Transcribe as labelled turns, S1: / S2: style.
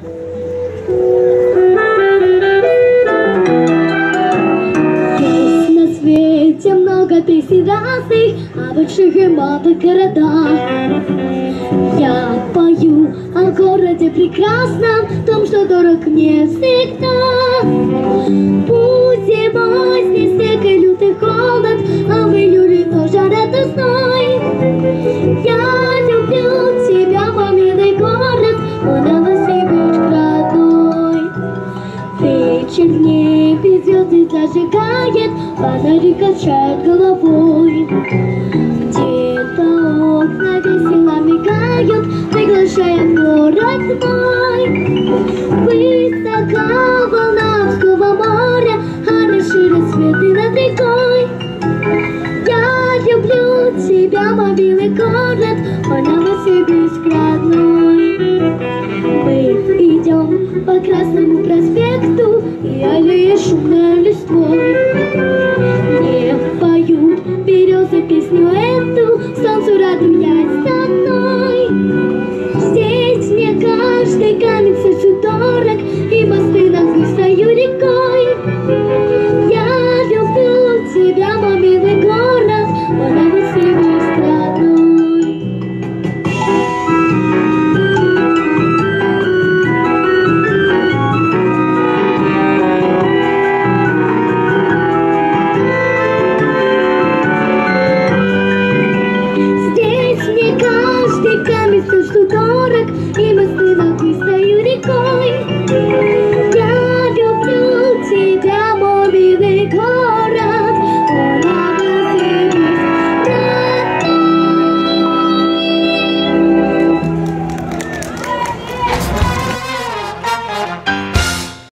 S1: Есть на свете много песен разных О больших и малых городах. Я пою о городе прекрасном Том, что дорог мне всегда В небе звезды зажигает, Фонари качает головой. Где-то окна весело мигают, Приглашая в город мой. Волна Обского моря, расширит цветы над рекой. Я люблю тебя, мой милый город, Мой Новосибирск родной. Мы идем по Красному Surah Dunia